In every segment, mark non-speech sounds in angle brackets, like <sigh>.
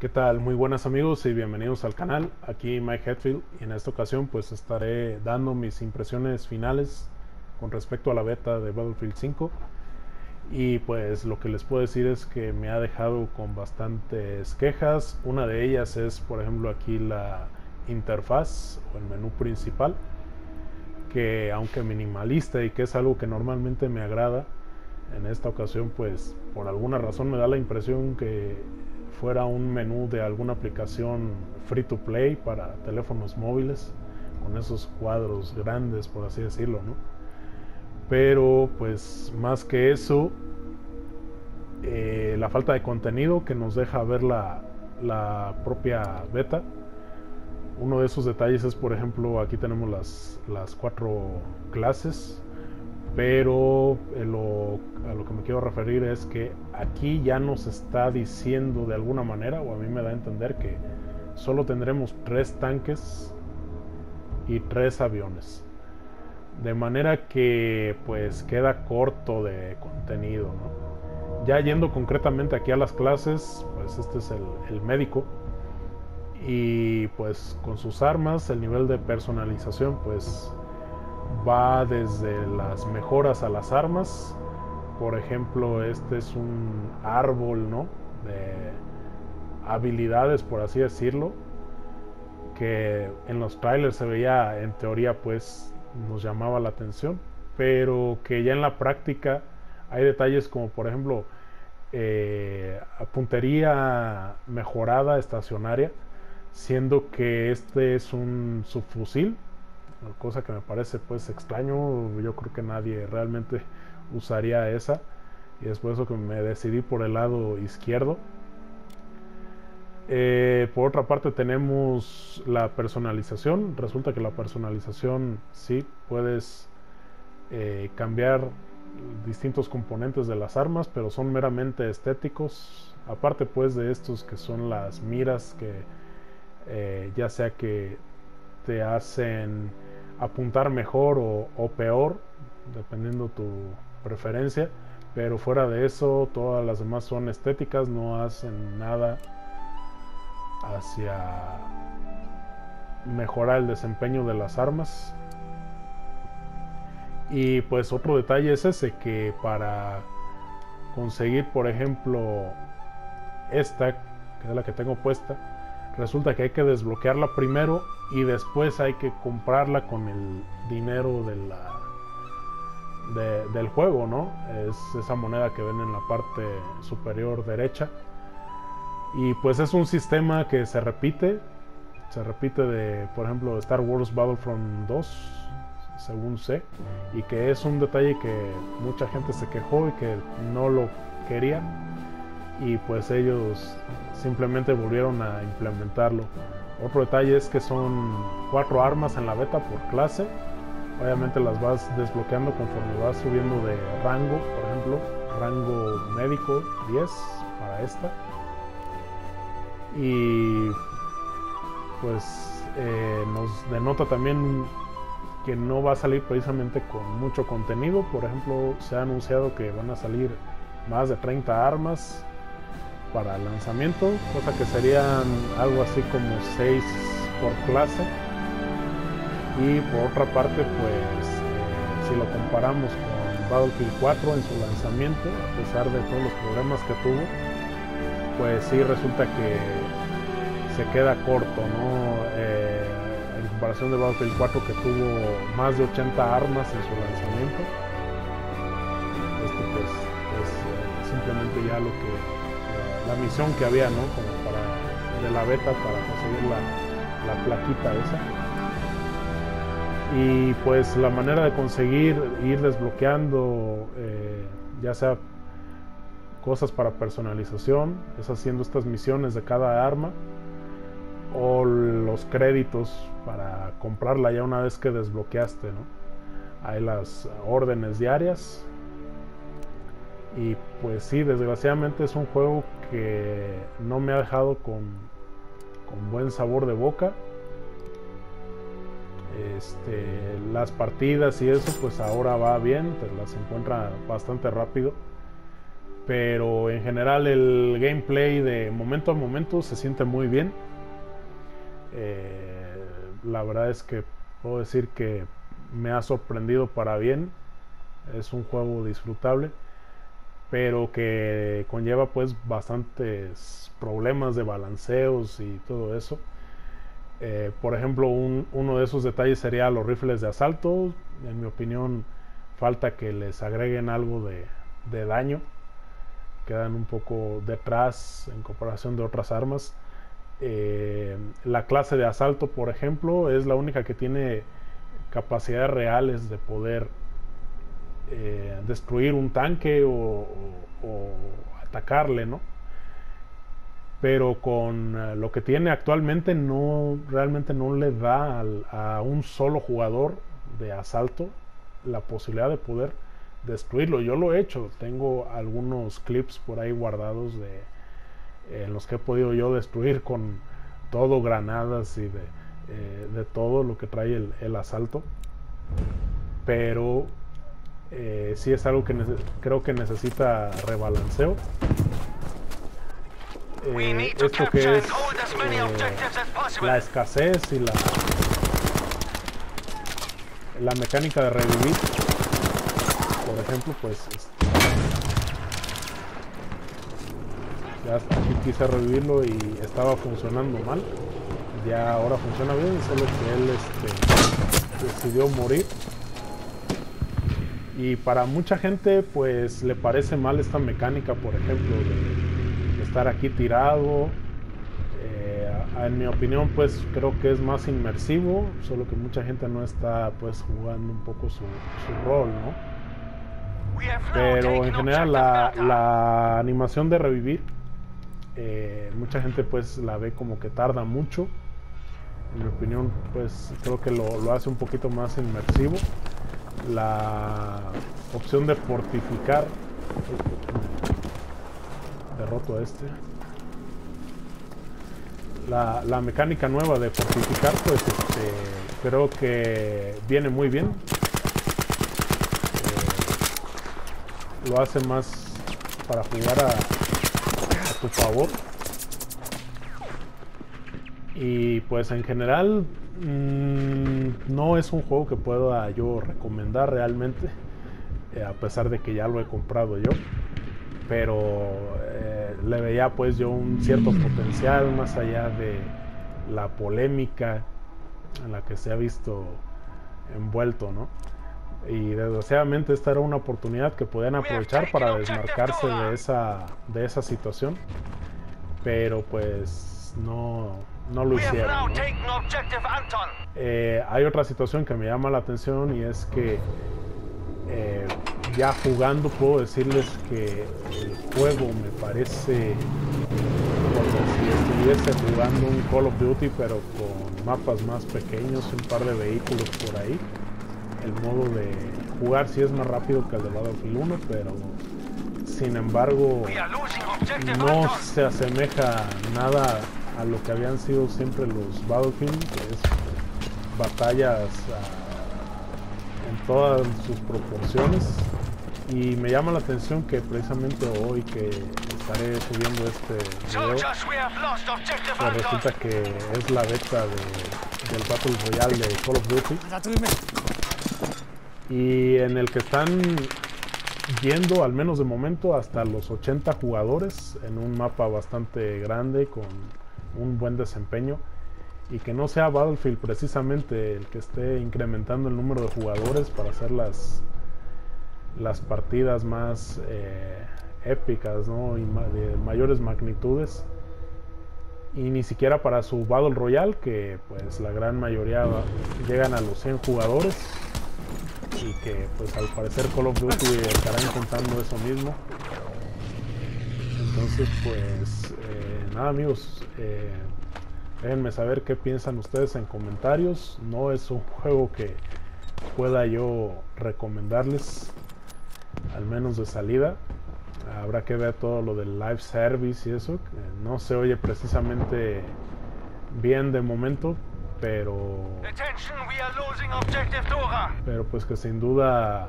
¿Qué tal? Muy buenas amigos y bienvenidos al canal. Aquí Mike Hetfield y en esta ocasión pues estaré dando mis impresiones finales con respecto a la beta de Battlefield 5 y pues lo que les puedo decir es que me ha dejado con bastantes quejas. Una de ellas es por ejemplo aquí la interfaz o el menú principal que aunque minimalista y que es algo que normalmente me agrada, en esta ocasión pues por alguna razón me da la impresión que fuera un menú de alguna aplicación free to play para teléfonos móviles, con esos cuadros grandes, por así decirlo, ¿no? Pero pues más que eso, eh, la falta de contenido que nos deja ver la, la propia beta. Uno de esos detalles es, por ejemplo, aquí tenemos las, las cuatro clases pero eh, a lo que me quiero referir es que aquí ya nos está diciendo de alguna manera, o a mí me da a entender que solo tendremos tres tanques y tres aviones. De manera que pues queda corto de contenido. Ya yendo concretamente aquí a las clases, pues este es el médico. Y pues con sus armas, el nivel de personalización pues va desde las mejoras a las armas. Por ejemplo, este es un árbol, ¿no? De habilidades, por así decirlo, que en los trailers se veía, en teoría, pues nos llamaba la atención, pero que ya en la práctica hay detalles como, por ejemplo, eh, puntería mejorada estacionaria, siendo que este es un subfusil cosa que me parece pues extraño, yo creo que nadie realmente usaría esa y es por eso que me decidí por el lado izquierdo. Eh, por otra parte tenemos la personalización, resulta que la personalización sí puedes eh, cambiar distintos componentes de las armas, pero son meramente estéticos, aparte pues de estos que son las miras que eh, ya sea que te hacen apuntar mejor o, peor, dependiendo tu preferencia. Pero fuera de eso, todas las demás son estéticas, no hacen nada hacia mejorar el desempeño de las armas. Y pues otro detalle es ese, que para conseguir, por ejemplo, esta, que es la que tengo puesta, resulta que hay que desbloquearla primero y después hay que comprarla con el dinero de la del juego, ¿no? Es esa moneda que ven en la parte superior derecha. Y pues es un sistema que se repite, se repite de, por ejemplo, Star Wars Battlefront 2, según sé, y que es un detalle que mucha gente se quejó y que no lo quería, y pues ellos simplemente volvieron a implementarlo. Otro detalle es que son cuatro armas en la beta por clase. Obviamente las vas desbloqueando conforme vas subiendo de rango, por ejemplo, rango médico 10 para esta. Y pues eh, nos denota también que no va a salir precisamente con mucho contenido. Por ejemplo, se ha anunciado que van a salir más de 30 armas para lanzamiento, cosa que serían algo así como 6 por clase. Y por otra parte, pues eh, si lo comparamos con Battlefield 4 en su lanzamiento, a pesar de todos los problemas que tuvo, pues sí resulta que se queda corto, ¿no? Eh, en comparación de Battlefield 4 que tuvo más de 80 armas en su lanzamiento, esto pues es eh, simplemente ya lo que la misión que había, ¿no? Como para de la beta para conseguir la, la plaquita esa. Y pues la manera de conseguir ir desbloqueando, eh, ya sea cosas para personalización, es haciendo estas misiones de cada arma o los créditos para comprarla ya una vez que desbloqueaste, ¿no? Hay las órdenes diarias y pues sí, desgraciadamente es un juego que no me ha dejado con, con buen sabor de boca. Este, las partidas y eso pues ahora va bien, te las encuentra bastante rápido. pero en general el gameplay de momento a momento se siente muy bien. Eh, la verdad es que puedo decir que me ha sorprendido para bien. Es un juego disfrutable, pero que conlleva pues bastantes problemas de balanceos y todo eso. Eh, por ejemplo, uno de esos detalles sería los rifles de asalto. En mi opinión, falta que les agreguen algo de daño quedan un poco detrás en comparación de otras armas. Eh, la clase de asalto, por ejemplo, es la única que tiene capacidades reales de poder eh, destruir un tanque o, atacarle, ¿no? Pero con eh, lo que tiene actualmente no realmente no le da a un solo jugador de asalto la posibilidad de poder destruirlo. Yo lo he hecho, tengo algunos clips por ahí guardados de en los que he podido yo destruir con todo granadas y de, eh, de todo lo que trae el, asalto. Pero eh, sí es algo que creo que necesita rebalanceo. Eh, esto que es la escasez y la, la mecánica de revivir por ejemplo, pues ya aquí quise revivirlo y estaba funcionando mal. Ya ahora funciona bien, solo que él este, decidió morir. Y para mucha gente pues le parece mal esta mecánica, por ejemplo, de, estar aquí tirado. Eh, en mi opinión pues creo que es más inmersivo, solo que mucha gente no está pues jugando un poco su, su rol, ¿no? Pero en general la, animación de revivir, eh, mucha gente pues la ve como que tarda mucho. En mi opinión pues creo que lo, hace un poquito más inmersivo. La opción de fortificar, derroto a este. La, mecánica nueva de fortificar pues este, creo que viene muy bien lo hace más para jugar a, tu favor. Y pues en general mm, no es un juego que pueda yo recomendar realmente, eh, a pesar de que ya lo he comprado yo. Pero eh, le veía pues yo un cierto potencial más allá de la polémica en la que se ha visto envuelto, ¿no? y desgraciadamente esta era una oportunidad que podían aprovechar para desmarcarse de esa, de esa situación, pero pues no, no lo hicieron. Eh, hay otra situación que me llama la atención y es que eh, ya jugando puedo decirles que el juego me parece como si estuviese jugando un Call of Duty pero con mapas más pequeños, un par de vehículos por ahí. El modo de jugar si es más rápido que el de Battlefield 1, pero sin embargo no se asemeja nada a lo que habían sido siempre los Battlefield, que es batallas ah, en todas sus proporciones. Y me llama la atención que precisamente hoy que estaré subiendo este video, pues resulta que es la beta de, del Battle Royale de Call of Duty y en el que están yendo, al menos de momento, hasta los 80 jugadores en un mapa bastante grande con un buen desempeño y que no sea Battlefield precisamente el que esté incrementando el número de jugadores para hacer las, las partidas más eh, épicas ¿no? y de mayores magnitudes y ni siquiera para su Battle Royale que pues la gran mayoría llegan a los 100 jugadores y que pues al parecer Call of Duty estará intentando eso mismo. Entonces pues nada amigos, eh, déjenme saber qué piensan ustedes en comentarios. No es un <laughs> juego que pueda yo recomendarles, al menos de salida. Habrá que ver todo lo del live service y eso. no se oye precisamente bien de momento, pero pero pues que sin duda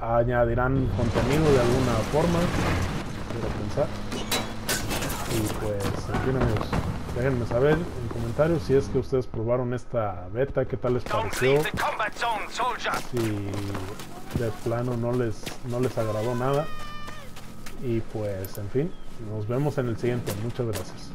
añadirán contenido de alguna forma, quiero pensar. Y pues, fin amigos, déjenme saber en comentarios si es que ustedes probaron esta beta, qué tal les pareció. Si de plano no les, no les agradó nada. Y pues, en fin, nos vemos en el siguiente. Muchas gracias.